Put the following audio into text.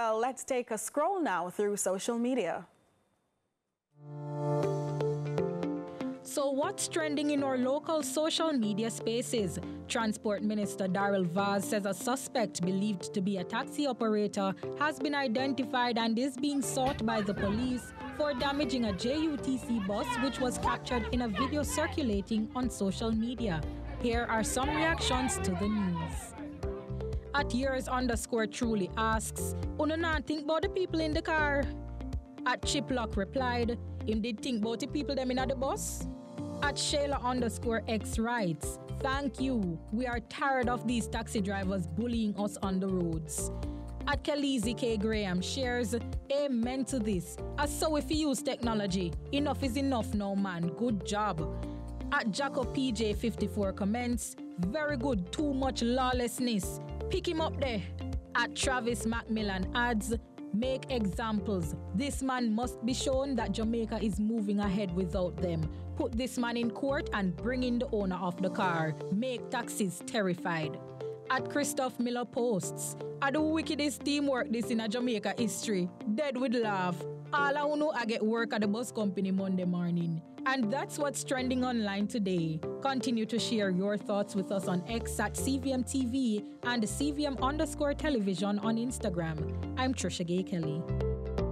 Well, let's take a scroll now through social media. So what's trending in our local social media spaces? Transport Minister Daryl Vaz says a suspect believed to be a taxi operator has been identified and is being sought by the police for damaging a JUTC bus which was captured in a video circulating on social media. Here are some reactions to the news. At years underscore truly asks, Uno not think about the people in the car? At Chiplock replied, him did think about the people them in the bus? At Shayla underscore X writes, Thank you. We are tired of these taxi drivers bullying us on the roads. At Kalizi K. Graham shares, Amen to this. As so if you use technology, enough is enough now, man. Good job. At Jacob PJ54 comments, Very good, too much lawlessness. Pick him up there. At Travis Macmillan adds, Make examples. This man must be shown that Jamaica is moving ahead without them. Put this man in court and bring in the owner of the car. Make taxis terrified. At Christoph Miller posts, at the wickedest teamwork this in a Jamaica history. Dead with laugh. All I I get work at the bus company Monday morning. And that's what's trending online today. Continue to share your thoughts with us on X at CVM TV and CVM underscore television on Instagram. I'm Trisha Gay Kelly.